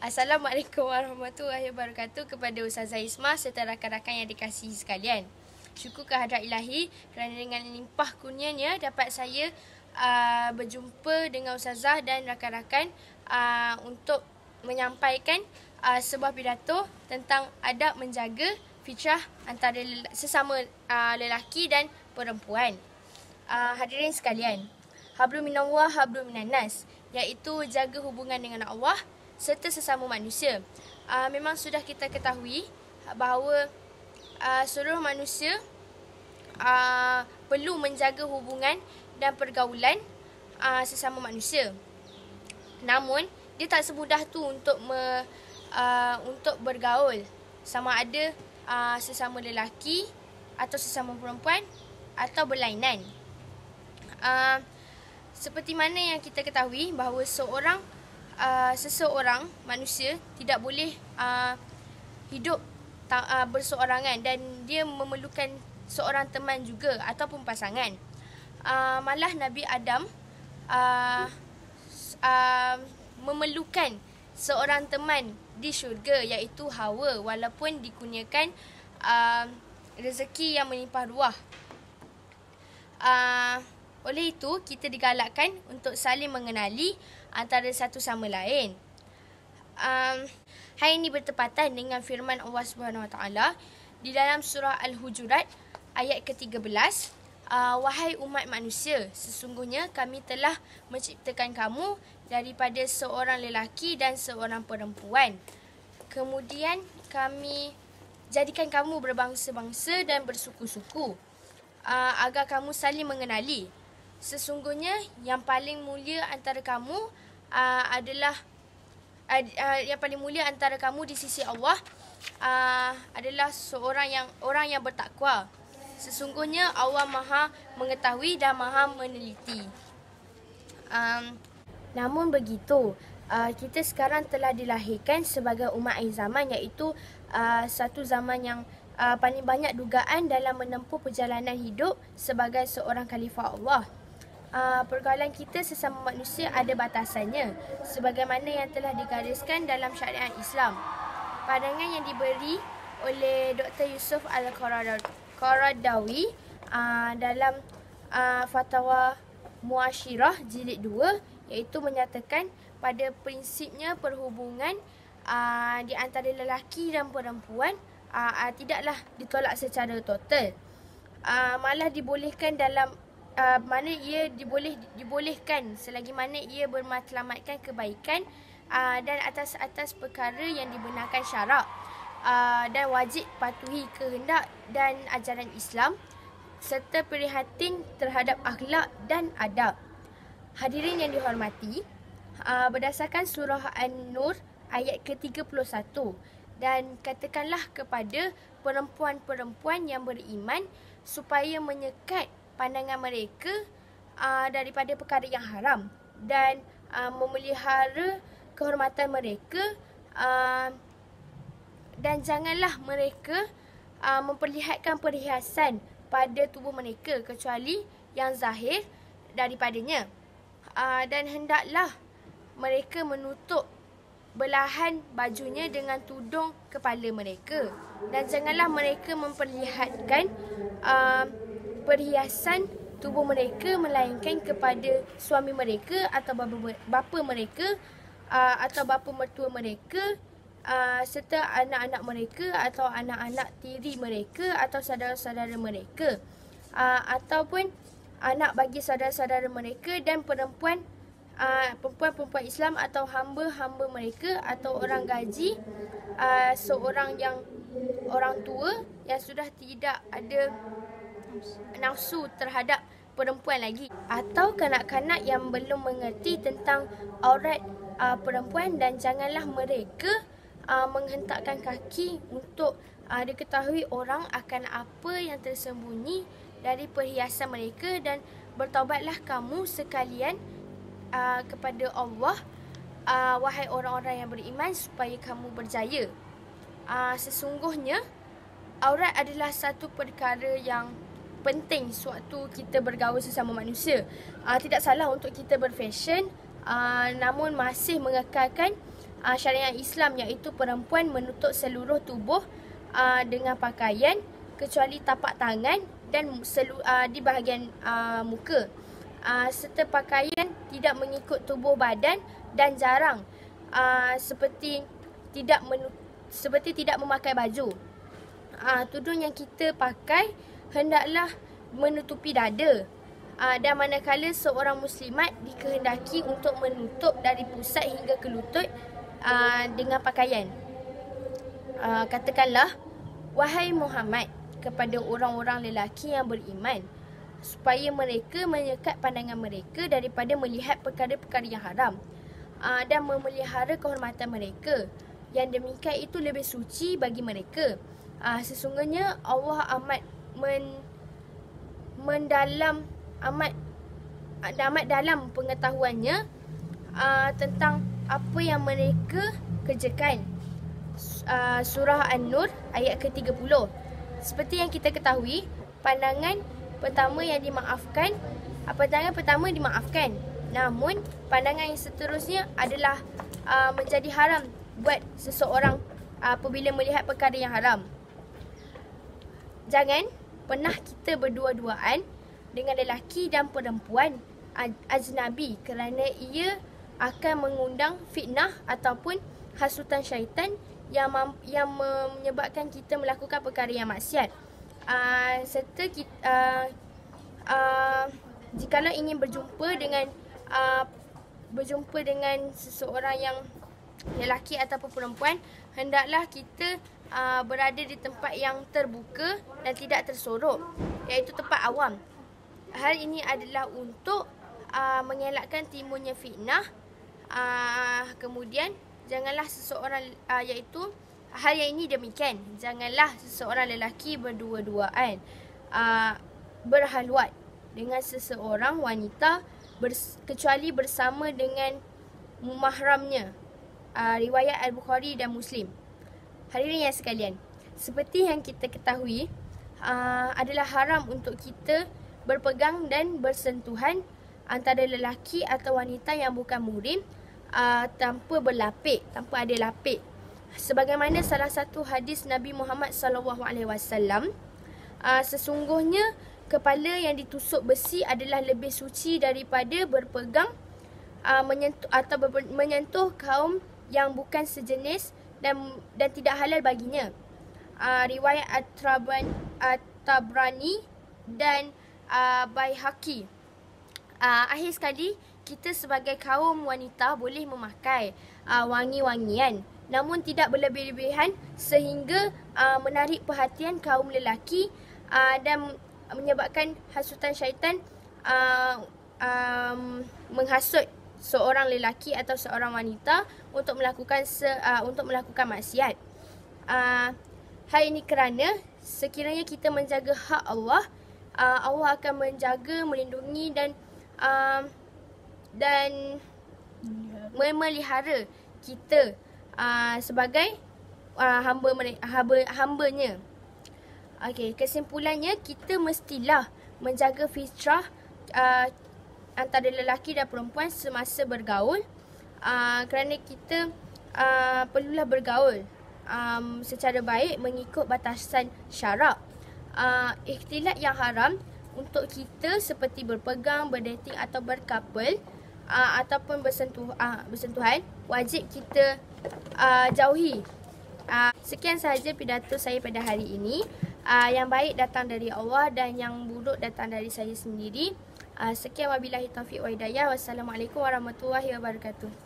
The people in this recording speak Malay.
Assalamualaikum warahmatullahi wabarakatuh kepada Ustazah Ismah serta rakan-rakan yang dikasihi sekalian. Syukur kehadrat ilahi kerana dengan limpah kurnianya dapat saya uh, berjumpa dengan Ustazah dan rakan-rakan uh, untuk menyampaikan uh, sebuah pidato tentang adab menjaga fitrah antara sesama uh, lelaki dan perempuan. Uh, hadirin sekalian, hablum minallah hablum minannas iaitu jaga hubungan dengan Allah serta sesama manusia. Uh, memang sudah kita ketahui bahawa uh, seluruh manusia uh, perlu menjaga hubungan dan pergaulan uh, sesama manusia. Namun dia tak semudah tu untuk me, uh, untuk bergaul sama ada uh, sesama lelaki atau sesama perempuan atau berlainan. Uh, seperti mana yang kita ketahui bahawa seorang uh, seseorang manusia tidak boleh uh, hidup ta- uh, berseorangan dan dia memerlukan seorang teman juga ataupun pasangan. Uh, malah Nabi Adam uh, uh, memerlukan seorang teman di syurga iaitu Hawa walaupun dikurniakan uh, rezeki yang melimpah ruah. Uh, oleh itu, kita digalakkan untuk saling mengenali antara satu sama lain. Um, hari ini bertepatan dengan firman Allah Subhanahu Wa Taala di dalam surah Al-Hujurat ayat ke-13. Uh, Wahai umat manusia, sesungguhnya kami telah menciptakan kamu daripada seorang lelaki dan seorang perempuan. Kemudian kami jadikan kamu berbangsa-bangsa dan bersuku-suku uh, agar kamu saling mengenali. Sesungguhnya yang paling mulia antara kamu uh, adalah uh, uh, yang paling mulia antara kamu di sisi Allah uh, adalah seorang yang orang yang bertakwa. Sesungguhnya Allah Maha mengetahui dan Maha meneliti. Um, namun begitu, uh, kita sekarang telah dilahirkan sebagai umat akhir zaman iaitu uh, satu zaman yang uh, paling banyak dugaan dalam menempuh perjalanan hidup sebagai seorang khalifah Allah uh, pergaulan kita sesama manusia ada batasannya sebagaimana yang telah digariskan dalam syariat Islam. Pandangan yang diberi oleh Dr. Yusuf Al-Qaradawi uh, dalam uh, fatwa Muashirah jilid 2 iaitu menyatakan pada prinsipnya perhubungan uh, di antara lelaki dan perempuan uh, uh, tidaklah ditolak secara total. Uh, malah dibolehkan dalam uh, mana ia diboleh dibolehkan selagi mana ia bermatlamatkan kebaikan uh, dan atas atas perkara yang dibenarkan syarak uh, dan wajib patuhi kehendak dan ajaran Islam serta prihatin terhadap akhlak dan adab. Hadirin yang dihormati, uh, berdasarkan surah An-Nur ayat ke-31 dan katakanlah kepada perempuan-perempuan yang beriman supaya menyekat pandangan mereka uh, daripada perkara yang haram dan uh, memelihara kehormatan mereka uh, dan janganlah mereka uh, memperlihatkan perhiasan pada tubuh mereka kecuali yang zahir daripadanya. Uh, dan hendaklah mereka menutup belahan bajunya dengan tudung kepala mereka. Dan janganlah mereka memperlihatkan uh, perhiasan tubuh mereka melainkan kepada suami mereka atau bapa, mereka uh, atau bapa mertua mereka uh, serta anak-anak mereka atau anak-anak tiri mereka atau saudara-saudara mereka. Uh, ataupun anak bagi saudara-saudara mereka dan perempuan uh, perempuan-perempuan Islam atau hamba-hamba mereka atau orang gaji uh, seorang yang orang tua yang sudah tidak ada nafsu terhadap perempuan lagi atau kanak-kanak yang belum mengerti tentang aurat uh, perempuan dan janganlah mereka uh, menghentakkan kaki untuk uh, diketahui orang akan apa yang tersembunyi dari perhiasan mereka dan bertaubatlah kamu sekalian uh, kepada Allah uh, wahai orang-orang yang beriman supaya kamu berjaya. Uh, sesungguhnya aurat adalah satu perkara yang penting sewaktu kita bergaul sesama manusia. Uh, tidak salah untuk kita berfashion uh, namun masih mengekalkan uh, syariat Islam iaitu perempuan menutup seluruh tubuh uh, dengan pakaian kecuali tapak tangan dan selu, uh, di bahagian uh, muka. Uh, serta pakaian tidak mengikut tubuh badan dan jarang uh, seperti tidak menu- seperti tidak memakai baju. Uh, tudung yang kita pakai hendaklah menutupi dada. Uh, dan manakala seorang muslimat dikehendaki untuk menutup dari pusat hingga ke lutut uh, dengan pakaian. Uh, katakanlah, wahai Muhammad kepada orang-orang lelaki yang beriman supaya mereka menyekat pandangan mereka daripada melihat perkara-perkara yang haram uh, dan memelihara kehormatan mereka. Yang demikian itu lebih suci bagi mereka. Uh, sesungguhnya Allah amat men mendalam amat amat dalam pengetahuannya uh, tentang apa yang mereka kerjakan. Uh, surah An-Nur ayat ke-30. Seperti yang kita ketahui, pandangan pertama yang dimaafkan, uh, pandangan pertama dimaafkan. Namun, pandangan yang seterusnya adalah uh, menjadi haram buat seseorang uh, apabila melihat perkara yang haram. Jangan pernah kita berdua-duaan dengan lelaki dan perempuan ajnabi kerana ia akan mengundang fitnah ataupun hasutan syaitan yang yang menyebabkan kita melakukan perkara yang maksiat. Uh, serta kita uh, uh, jikalau ingin berjumpa dengan uh, berjumpa dengan seseorang yang lelaki ataupun perempuan hendaklah kita uh, berada di tempat yang terbuka dan tidak tersorok iaitu tempat awam. Hal ini adalah untuk uh, mengelakkan timbulnya fitnah. Uh, kemudian janganlah seseorang uh, iaitu hal yang ini demikian. Janganlah seseorang lelaki berdua-duaan uh, berhalwat dengan seseorang wanita bers- kecuali bersama dengan mahramnya. Uh, riwayat Al-Bukhari dan Muslim. Hadirin yang sekalian, seperti yang kita ketahui, uh, adalah haram untuk kita berpegang dan bersentuhan antara lelaki atau wanita yang bukan murim uh, tanpa berlapik, tanpa ada lapik. Sebagaimana salah satu hadis Nabi Muhammad sallallahu alaihi wasallam, uh, sesungguhnya kepala yang ditusuk besi adalah lebih suci daripada berpegang uh, menyentuh atau ber- menyentuh kaum yang bukan sejenis dan dan tidak halal baginya. Uh, riwayat At-Tabrani At dan uh, Baihaqi. Uh, akhir sekali, kita sebagai kaum wanita boleh memakai uh, wangi-wangian namun tidak berlebih-lebihan sehingga uh, menarik perhatian kaum lelaki uh, dan menyebabkan hasutan syaitan uh, um, menghasut seorang lelaki atau seorang wanita untuk melakukan se, uh, untuk melakukan maksiat. Uh, hal ini kerana sekiranya kita menjaga hak Allah, uh, Allah akan menjaga, melindungi dan uh, dan memelihara kita uh, sebagai uh, hamba hamba hambanya. Okey, kesimpulannya kita mestilah menjaga fitrah uh, antara lelaki dan perempuan semasa bergaul uh, kerana kita uh, perlulah bergaul um, secara baik mengikut batasan syarak. Uh, ikhtilat yang haram untuk kita seperti berpegang, berdating atau berkapel uh, ataupun bersentuh, uh, bersentuhan wajib kita uh, jauhi. Uh, sekian sahaja pidato saya pada hari ini. Uh, yang baik datang dari Allah dan yang buruk datang dari saya sendiri. Uh, sekian wabillahi taufiq wa hidayah. Wassalamualaikum warahmatullahi wabarakatuh.